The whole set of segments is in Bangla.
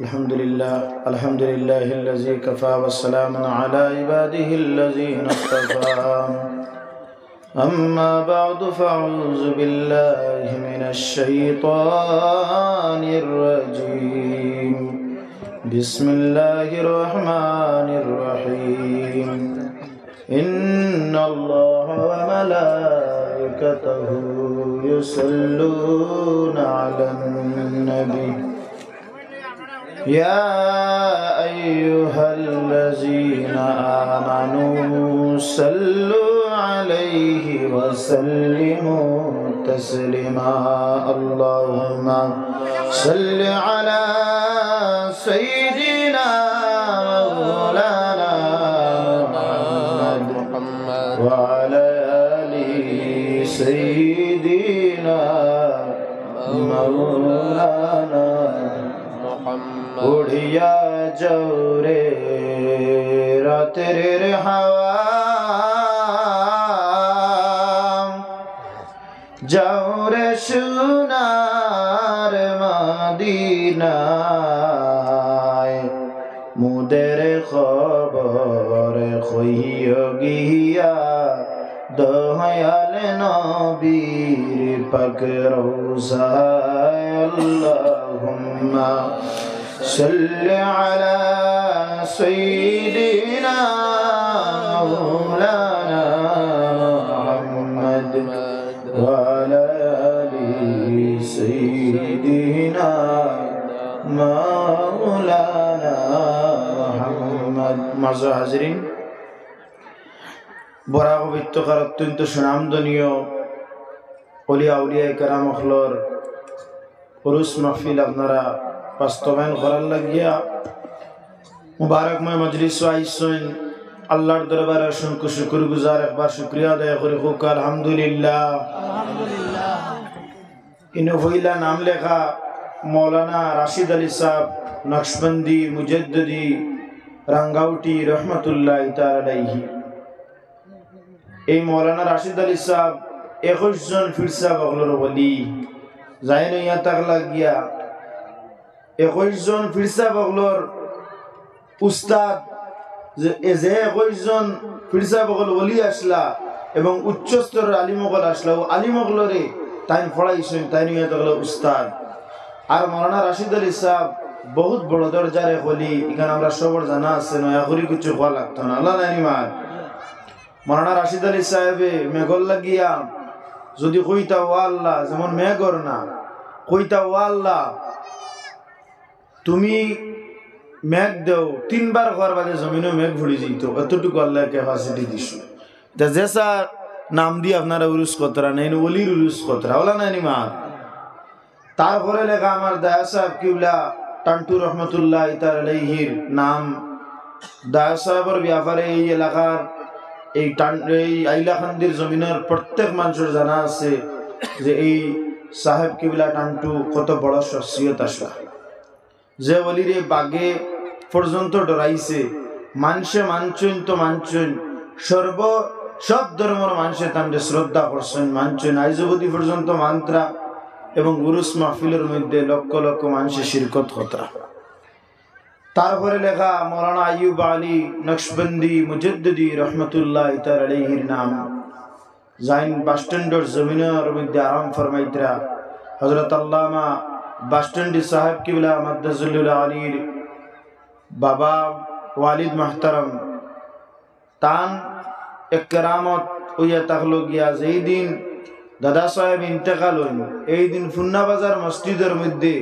الحمد لله الحمد لله الذي كفى والسلام على عباده الذين اصطفى. أما بعد فأعوذ بالله من الشيطان الرجيم. بسم الله الرحمن الرحيم. إن الله وملائكته يصلون على النبي. يا أيها الذين آمنوا صلوا عليه وسلموا تسليما. اللهم صل على سيدنا مولانا محمد وعلى آل سيدنا مولانا উড়িয়া জৌরে রাতের হাওয়া। জৌরে সোনার মদিনায় মুদের খবর খইয় গিয়া আল নবীর পাক রওজায় আল্লাহুম্মা সাল্লি আলা সাইয়্যিদিনা মাওলানা মুহাম্মদ ওয়া আলা আলি সাইয়্যিদিনা মাওলানা মুহাম্মদ মাযু হাজরিন বরা পবিত্রকার অত্যন্ত সুনামদনীয় অলিয়া উলিয়া কেরাম অখলর পুরুষ মাহফিল আপনারা বাস্তবায়ন করার লাগিয়া মুবারকময় মজলিস আইসেন। আল্লাহর দরবারে অসংখ্য শুকুর গুজার একবার শুক্রিয়া আদায় করে। হোক, আলহামদুলিল্লাহ। ভইলা নাম লেখা মৌলানা রাশিদ আলী সাহ নকশবন্দি মুজদ্দি রাঙ্গাউটি, রহমতুল্লাহ তালাইহি এই মৌলানা রাশিদ আলী সাহ একুশ জন ফিরসা বগলর বলি। যাই নইয়া তাক লাগিয়া একুশ জন ফিরসা বগলর উস্তাদ যে একুশ জন ফিরসা বগল বলি আসলা এবং উচ্চ স্তরের আলিমগল আসলা, ও আলিমগলরে তাই পড়াইছেন তাই নিয়ে তগল উস্তাদ। আর মৌলানা রাশিদ আলী সাহ বহুত বড় দরজারে হলি এখানে আমরা সবর জানা আছে, নয়া করি কিছু হওয়া লাগতো না। আল্লাহ মার মৌলানা রাশিদ আলী সাহেবে মেঘল লাগিয়া যদি কইতা, ও আল্লাহ, যেমন মেঘর না, কইতা, ও আল্লাহ, তুমি মেঘ দেও, তিনবার ঘর বাদে জমিনও মেঘ ভরি যেত এতটুকু আল্লাহ ক্যাপাসিটি দিস যে স্যার, নাম দিয়ে আপনারা উরুস কতরা নেই অলির উরুস কতরা, ওলা নাইনি মা তারপরে লেখা আমার দায়া সাহেব কিউলা টান্টু রহমতুল্লাহ ইতার আলাইহির নাম। দায়া সাহেবের ব্যাপারে এই এলাকার এই টান, এই আইলাখান্দির জমিনের প্রত্যেক মানুষের জানা আছে যে এই সাহেব কিবলা টান্টু কত বড় শখসিয়ত আসলা। যে বলিরে বাগে পর্যন্ত ডরাইছে মানুষে মানছেন তো মানছেন সর্ব, সব ধর্মের মানুষে তান্ডে শ্রদ্ধা করছেন মানছেন আইজবতী পর্যন্ত মান্ত্রা এবং গুরুস মাহফিলের মধ্যে লক্ষ লক্ষ মানুষের শিরকত খতরা তারপরে লেখা মৌলানা আইয়ুব আলী নকশবন্দি মুজদ্দি রহমতুল্লাহ ইতার আলিহির নাম। জাইন বাসস্ট্যান্ডর জমিনের মধ্যে আরাম ফরমাইতরা হজরত আল্লামা বাসস্ট্যান্ডি সাহেব কিবলা মাদ্দাজুল্লাহ আলীর বাবা ওয়ালিদ মাহতারম। তান এক কেরামত উইয়া তাকলো গিয়া যেই দিন দাদা সাহেব ইন্তেকাল হইল, এই দিন ফুন্না বাজার মসজিদের মধ্যে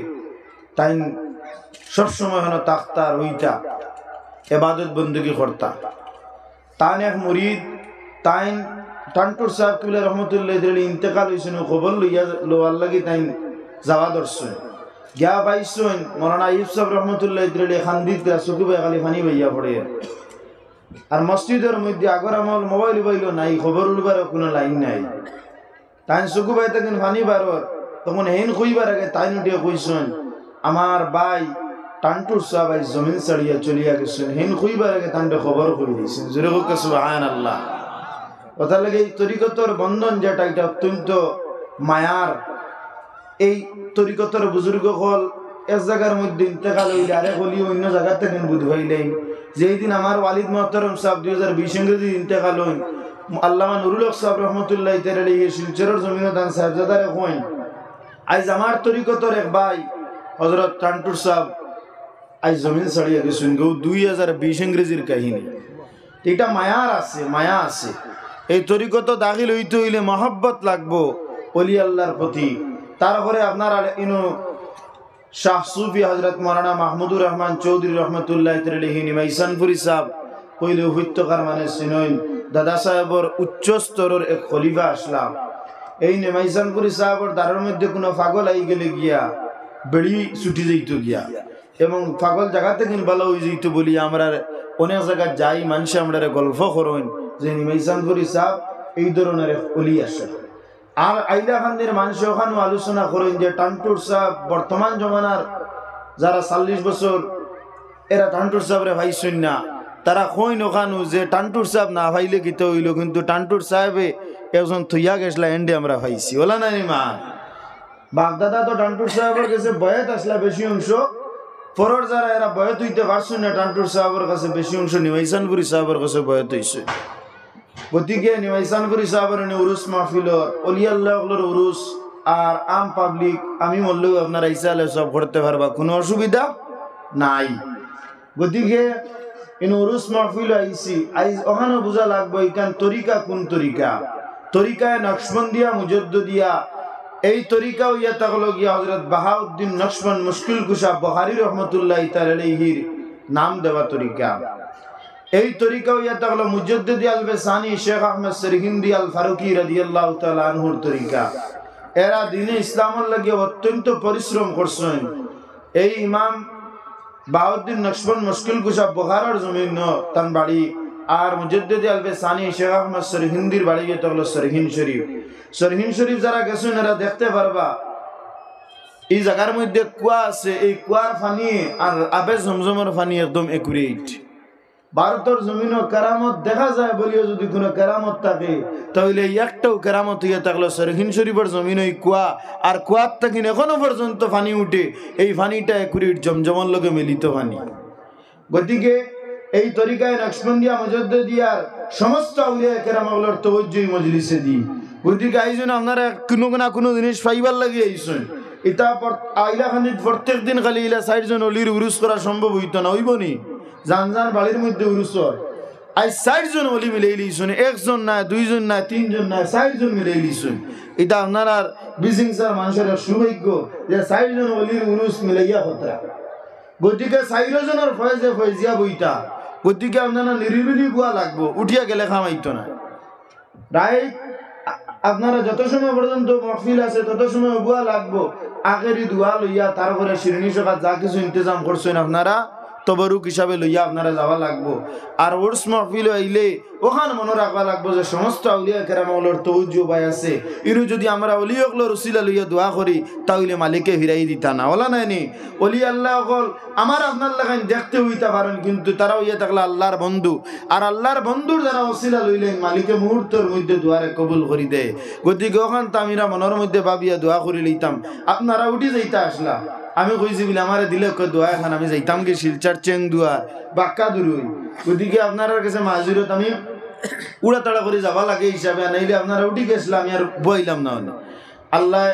তাই সবসময় হলো তাক্তার হইতা এবাদত বন্দুকি করতা। তান এক মুরিদ, তাইন টান্টুর সাহেব কিবলা রহমতুল্লাহ ইন্তেকাল হয়েছিল খবর লইয়া লোয়ার লাগি তাইন যাওয়া দর্শন। গিয়া পাইছেন মরানা আইব সাহেব রহমতুল্লাহ ইদ্রেলি খান্দিত চকু বাই খালি ফানি বাইয়া পড়ে। আর মসজিদের মধ্যে আগর আমল মোবাইল উবাইল নাই, খবর উলবার কোনো লাইন নাই। তাই চকু বাই তখন ফানি বারর তখন হেন কইবার আগে তাই নুটিয়ে কইছেন আমার বাই টান্টুর সাহেব জমিন ছাড়িয়া চলিয়া গেছেন। হেন কইবার আগে তান্ডে খবর কই দিয়েছেন। জোরে হোক আল্লাহ কথা লাগে এই তরিকতর বন্ধন যেটা, এটা অত্যন্ত মায়ার। এই তরিকতর বুজুর্গ হল এক জায়গার মধ্যে ইন্তেকাল হইলে আরেক অলি অন্য জায়গার থেকে বুধ হইলেন যেই দিন আমার ওয়ালিদ মহতরম সাহেব দুই হাজার বিশ ইংরেজি ইন্তেকাল হইন, আল্লামা নুরুল হক সাহেব রহমতুল্লাহ তেরে শিলচরের জমিন দান সাহেবজাদারে কইন আজ আমার তরিকতর এক ভাই হজরত টান্টুর সাহেব আজ জমিন ছাড়িয়ে গেছেন গৌ দুই হাজার বিশ ইংরেজির কাহিনী। এটা মায়ার আছে, মায়া আছে। এই তরিকত দাখিল হইতে হইলে মহব্বত লাগবো অলি আল্লাহর প্রতি। তারপরে আপনার ইনো শাহ সুফি হজরত মৌলানা মাহমুদুর রহমান চৌধুরী রহমতুল্লাহ তিরলিহিনী মাইসানপুরি সাহ কইলে উপত্যকার মানে সিনইন দাদা সাহেবর উচ্চ স্তরের এক খলিফা আসলাম। এই নেমাইসানপুরি সাহেবর দ্বারের মধ্যে কোনো পাগল আই গেলে গিয়া বেড়ি ছুটি যাইত গিয়া। এবং পাগল জায়গা থেকে ভালো হয়ে যেত বলি আমরা অনেক জায়গা যাই, মানুষ আমরা গল্প করেন, যে নিমাইসানপুরি সাহ এই ধরনের অলি আসে আর আইলা খান্দের মানুষ ওখানে আলোচনা করেন যে টান্টুর সাহেব বর্তমান জমানার যারা চল্লিশ বছর, এরা টান্টুর সাহেবরে ভাইছেন না। তারা কইন ওখানো যে টান্টুর সাহেব না ভাইলে কিতে হইল, কিন্তু টান্টুর সাহেবে একজন থইয়া গেছলা, এন্ডে আমরা ভাইছি। ওলা নাই মা? বাগদাদা তো টান্টুর সাহেবের কাছে বয়াত আসলা বেশি অংশ। পরের যারা, এরা বয়ত হইতে পারছেন না টান্টুর সাহেবের কাছে বেশি অংশ। নিমাইসানপুরি সাহেবের কাছে বয়ত হইছে। গতিকে নিমাইসানপুরি সাহেবের উরুস মাহফিলর অলিয়াল্লাহর উরুস, আর আম পাবলিক, আমি বললেও আপনারা ইসালে সব করতে পারবা, কোনো অসুবিধা নাই। গতিকে ইন উরুস মাহফিল আইছি। আই, ওখানে বোঝা লাগবে ইকান তরিকা কোন তরিকা? তরিকায় নকশবন্দিয়া মুজদ্দিয়া এই তরিকাও ইয়া তাহলো গিয়া হজরত বাহাউদ্দিন নকশবন মুশকিল কুশা বহারি রহমতুল্লাহ তালাইহির নাম দেওয়া তরিকা। এই তরিকাও ইয়া তাহলো মুজদ্দিদি আল বেসানি শেখ আহমদ সরহিন্দি আল ফারুকি রাদিয়াল্লাহু তাআলা আনহুর তরিকা। এরা দিনে ইসলামের লাগে অত্যন্ত পরিশ্রম করছেন। এই ইমাম বাহাউদ্দিন নকশবন মুশকিল কুশা বহারার জমিন তান বাড়ি আর মুজদ্দিদি আল বেসানি শেখ আহমদ সরহিন্দির বাড়ি গিয়ে তাহলো সরহিন শরীফ। সরহিন শরীফ যারা গেছেন, এরা দেখতে পারবা, এই জায়গার মধ্যে কুয়া আছে, এই কুয়ার ফানি আর আবে জমজমের ফানি একদম একুরেট ভারতের জমিন কেরামত দেখা যায় বলিও যদি কোনো কেরামত থাকে, তাহলে একটাও কেরামত হইয়া থাকল সরহিন শরীফের জমিন ওই কুয়া। আর কুয়ার থাকি এখনও পর্যন্ত ফানি উঠে, এই ফানিটা একুরেট জমজমর লগে মিলিত ফানি গতিকে এই তরিকায় নকশবন্দিয়া মজদ্দিয়ার সমস্ত আউলিয়া কেরামগুলোর তবজ্জই মজলিসে দিই গতিকে আইজন আপনারা কোনো না কোনো জিনিস পাইবার লাগে আইসন। এটা আইলা খানিত প্রত্যেক দিন খালি ইলা ষাটজন অলির উরুস করা সম্ভব হইতো না, হইব নি? যান যান বাড়ির মধ্যে উরুস হয়। আই ষাটজন অলি মিলে লিছুন একজন নাই, দুইজন নাই, তিনজন নাই ষাটজন মিলে লিছুন এটা আপনার আর বিজিং স্যার মানুষের সৌভাগ্য যে ষাটজন অলির উরুস মিলাইয়া কথা গতিকে চাৰিজনৰ ফয়েজে ফয়েজিয়া বইতা। গতিকে আপনারা নিরিবিলি বুয়া লাগবো, উঠিয়া গেলে খামাইতো না। রাইট আপনারা যত সময় পর্যন্ত মহফিল আছে, তত সময় বুয়া লাগবো। আখেরি দুয়া লইয়া, তারপরে শিরনি সভা যা কিছু ইন্তজাম করছেন আপনারা তবরুক হিসাবে লইয়া আপনারা যাওয়া লাগবো। আর ওর্স মহফিল আইলে ওখানে মনে রাখবা লাগবো যে সমস্ত আউলিয়া কেরামগুলোর তৌজ উপায় আছে। ইরু যদি আমরা অলি অকল রসিলা লইয়া দোয়া করি, তাহলে মালিকে হিরাই দিতা না। ওলা নাইনি অলি আল্লাহ অকল আমার আপনার লাগাই দেখতে হইতে পারেন, কিন্তু তারাও ইয়ে থাকলে আল্লাহর বন্ধু। আর আল্লাহর বন্ধুর যারা অসিলা লইলেন মালিকে মুহূর্তের মধ্যে দোয়ারে কবুল করি দেয় গতিকে ওখান তামিরা মনের মধ্যে ভাবিয়া দোয়া করি লইতাম। আপনারা উঠি যাইতা আসলা। আমি কইছি বলে আমার দিলে দোয়া? এখন আমি যাইতাম কি শিলচার চেং দুয়ার বাক্কা দুরুই গতিকে আপনার কাছে মাজুরত আমি উড়া তাড়া করে যাবা লাগে হিসাবে, নাইলে আপনারা উঠি গেছিলাম, আমি আর বইলাম না হলে। আল্লাহ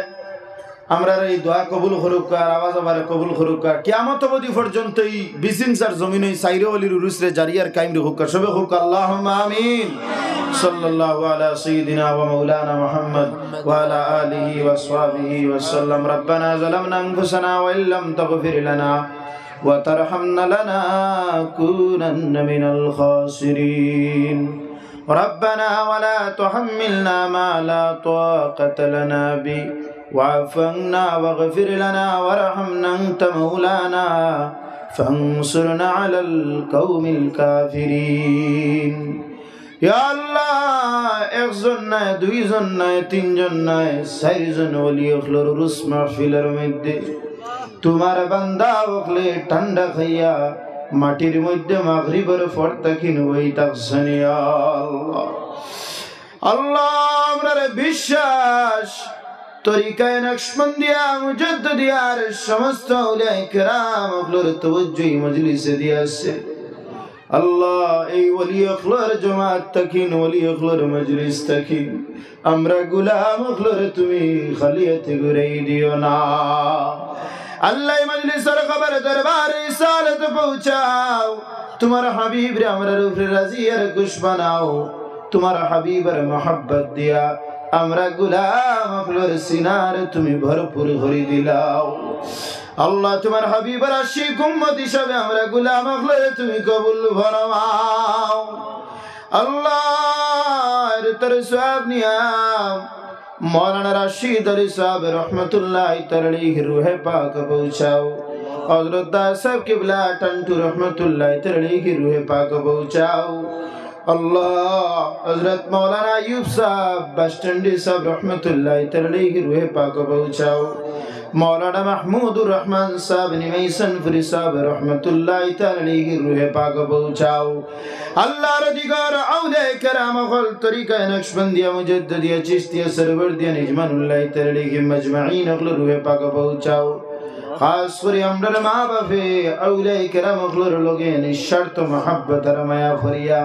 আমরা এই দোয়া কবুল করুক আর আওয়াজ আবার কবুল করুক আর কিয়ামত অবধি পর্যন্ত এই বিসিংসার জমিন এই সাইরে অলির উরুসরে জারিয়ার কাইম রেখুক সবে হোক। আল্লাহ আমিন। صلى الله على سيدنا ومولانا محمد وعلى آله وصحبه وسلم. ربنا ظلمنا أنفسنا وإن لم تغفر لنا وترحمنا لنكونن من الخاسرين. ربنا ولا تحملنا ما لا طاقة لنا به. واعف عنا واغفر لنا وارحمنا أنت مولانا. فانصرنا على القوم الكافرين. একজন নাই, দুইজন নাই, তিনজন নাই মধ্যে। তোমার বান্দা ওখলে ঠান্ডা খাইয়া মাটির মধ্যে মাগরিবের ফর্তা কিনবই আল্লাহ। বিশ্বাস, তরিকায় নকশবন্দিয়া মুজদ্দিয়ার সমস্ত আল্লাহ, এই ওলি অখলোর জমাত তাকিন ওলি অখলোর মজলিস তাকিন আমরা গুলাম অখলোর তুমি খালিয়াতে ঘুরাই দিও না। আল্লাহ মজলিসের খবর দরবার রিসালত পৌঁছাও। তোমার হাবিব রে আমরা রূপে রাজি আর খুশ বানাও। তোমার হাবিবের মোহাব্বত দিয়া আমরা গুলাম অখলোর সিনার তুমি ভরপুর ভরি দিলাও। আল্লাহ তোমার হাবিবার আশিক উম্মত হিসাবে আমরা গুলাম আখলে তুমি কবুল ফরমাও। আল্লাহ তোর সব নিয়াম মৌলানা রাশিদ আলী সাহেব রহমতুল্লাহ তরলি রুহে পাক পৌঁছাও। হজরত সাহেব কিবলা টন্টু রহমতুল্লাহ তরলি রুহে পাক পৌঁছাও। আল্লাহ হজরত মৌলানা আয়ুব সাহেব বাসস্ট্যান্ডি সাহেব রহমতুল্লাহ তরলি রুহে পাক পৌঁছাও। মৌলানা মাহমুদুর রহমান সাহেব নিমাইসান ফুরি সাহেব রহমতুল্লাহ তালিহির রুহে পাক পৌঁছাও। আল্লাহর দিগার আউদে কেরাম হল তরিকায় নকশবন্দিয়া মুজদ্দিয়া চিস্তিয়া সরবর দিয়া নিজমানুল্লাহ তালিহি মজমাইন নকল রুহে পাক পৌঁছাও। খাস করে আমরা মা বাপে আউলাই কেরাম হলর লগে নিঃস্বার্থ মহাব্বত আর মায়া ভরিয়া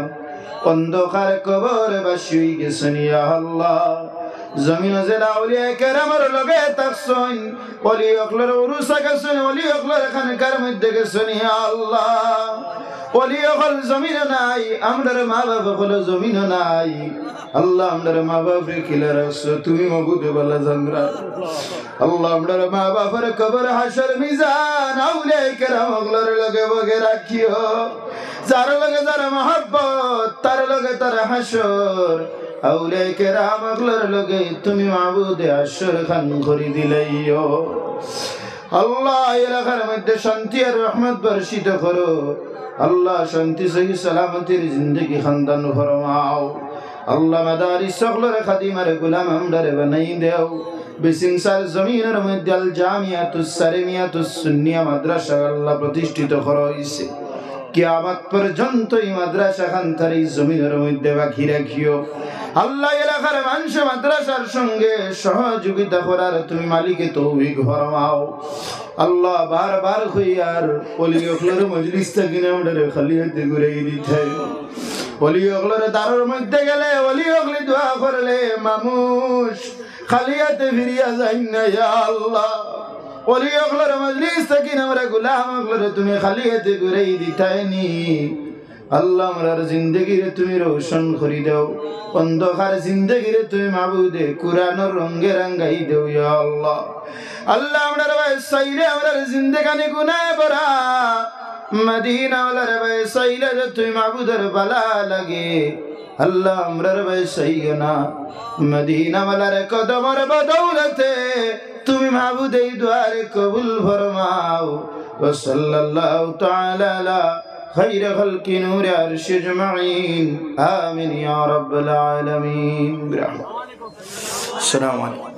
অন্ধকার কবর বাসুই গেছনিয়া আল্লাহ। জমিন জেলা উলিয়া কেরামের লগে তাকসন ওলি অকলর উরুসা গেছেন ওলি অকলর খানকার মধ্যে গেছেন আল্লাহ। ওলি অকল জমিন নাই, আমরার মা বাবা হল জমিন নাই। আল্লাহ আমরার মা বাপ খিলে রাখছো তুমি মবুদ বলা জানরা। আল্লাহ আমরার মা বাবার কবর হাসর মিজান আউলিয়া কেরাম অকলর লগে বগে রাখিও। যার লগে যার মহব্বত, তার লগে তার হাসর। লগে তুমি মাবুদে আসর খান করে দিলাইও। আল্লাহ এলাকার মধ্যে শান্তি আর রহমত বর্ষিত করো। আল্লাহ শান্তি, সহি সালামতির জিন্দগি খানদান ফরমাও। আল্লাহ মাদারি সকলের খাদিমার গুলাম আমরারে বানাই দেও। বিসিংসার জমিনের মধ্যে আল জামিয়াতুস সারেমিয়াতুস সুন্নিয়া মাদ্রাসা আল্লাহ প্রতিষ্ঠিত করা হইছে কিয়ামত পর্যন্ত এই মাদ্রাসা খান তার এই জমিনের মধ্যে বাকি রাখিও আল্লাহ এলাকার মানুষ মাদ্রাসার সঙ্গে সহযোগিতা করার তুমি মালিকে তৌফিক ফরমাও। আল্লাহ বারবার হইয়ার ওলি অকলের মজলিস থেকে আমাদের খালি হাতে ঘুরে দিতে। ওলি অকলের দারুর মধ্যে গেলে ওলি অকলি দোয়া করলে মামুষ খালি হাতে ফিরিয়া যাই না আল্লাহ। ওলি অকলের মজলিস থেকে আমরা গুলাম অকলের তুমি খালি হাতে ঘুরে দিতাইনি আল্লাহ আমার জিন্দগিরে তুমি রোশন করি দেও। অন্ধকার জিন্দগিরে তুমি মাবুদে কুরানোর রঙে রাঙ্গাই দেও ইয়া আল্লাহ। আল্লাহ আমার ভাই সাইরে আমার জিন্দগানি গুনায় ভরা। মদিনাওয়ালার ভাই সাইলে তুমি মাবুদের বালা লাগে। আল্লাহ আমরার ভাই সাইও না মদিনাওয়ালার কদমর বদৌলতে তুমি মাবুদেই দুয়ারে কবুল ফরমাও। ওয়া সাল্লাল্লাহু তাআলা خير خلق نور عرش أجمعين. آمين يا رب العالمين. برحمة السلام عليكم.